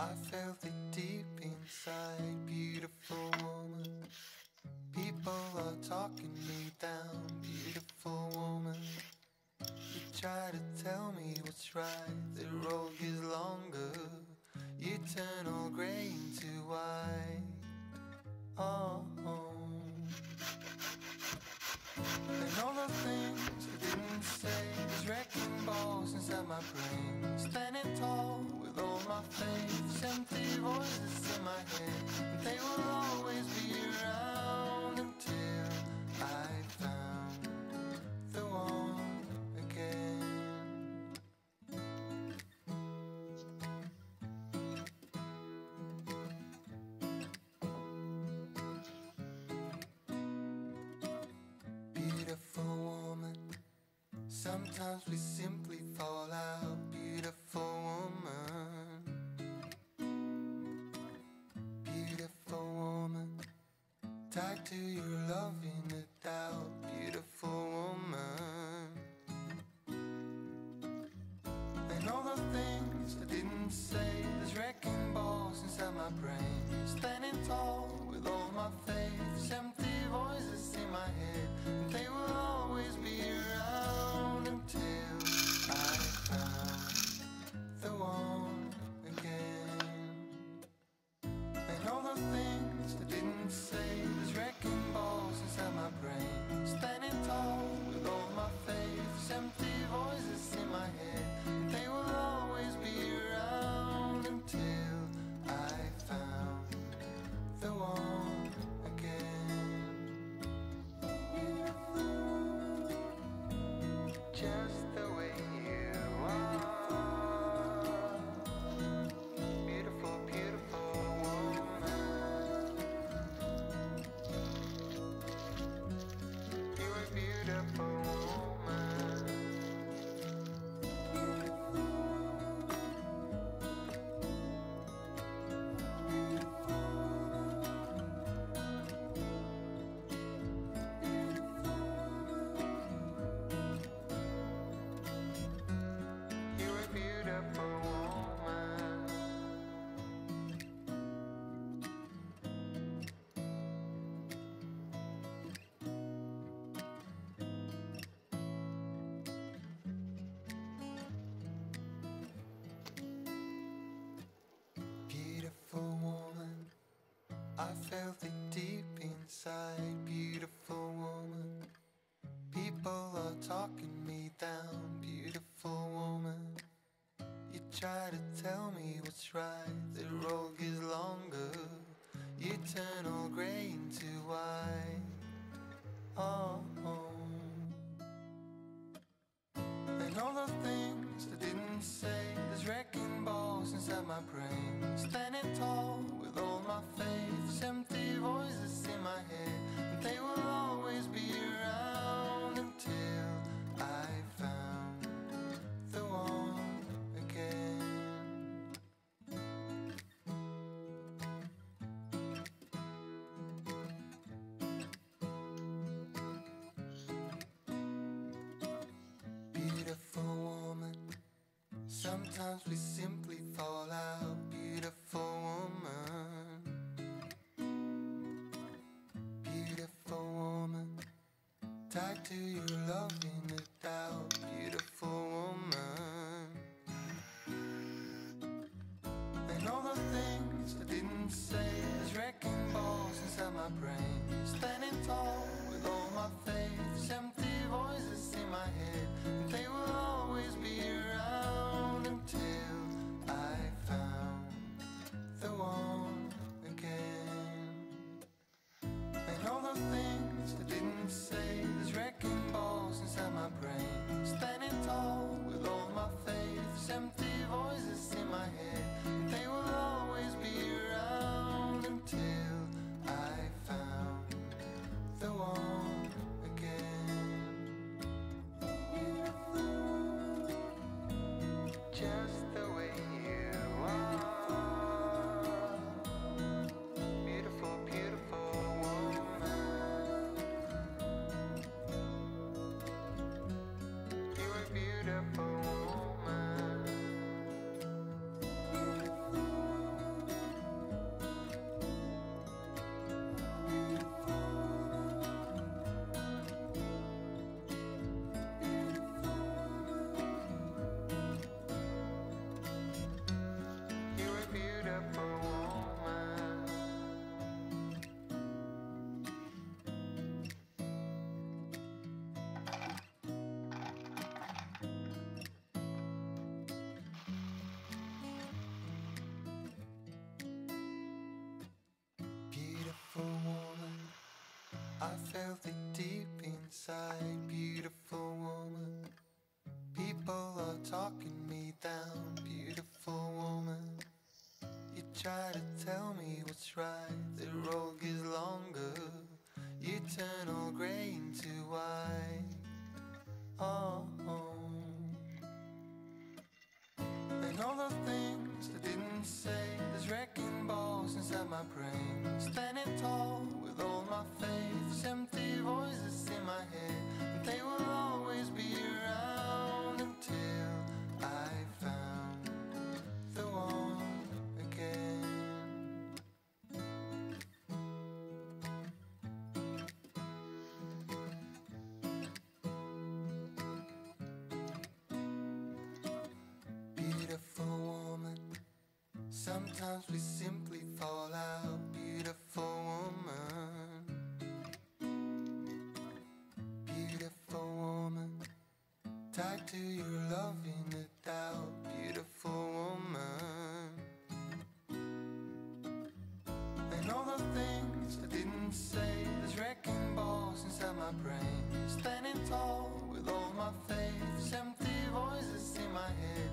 I felt it deep inside, beautiful woman. People are talking me down, beautiful woman. You try to tell me what's right, the road is longer. Empty voices in my head. They will always be around until I found the one again. Beautiful woman. Sometimes we simply Tied to your love in the doubt. Beautiful woman. And all the things I didn't say. There's wrecking balls inside my brain. Standing tall with all my faith. Empty voices in my head. And they will I felt it deep inside. Beautiful woman, people are talking me down. Beautiful woman, you try to tell me what's right. The road gets longer, you turn all grey into white. Oh. Sometimes we simply inside, beautiful woman. People are talking me down, beautiful woman. You try to tell me what's right, the road gets longer. You turn all grey into white. Oh, oh. And all the things I didn't say, Sometimes we simply fall out. Beautiful woman. Beautiful woman. Tied to your love in a doubt. Beautiful woman. And all the things I didn't say. There's wrecking balls inside my brain. Standing tall with all my faith. Empty voices in my head.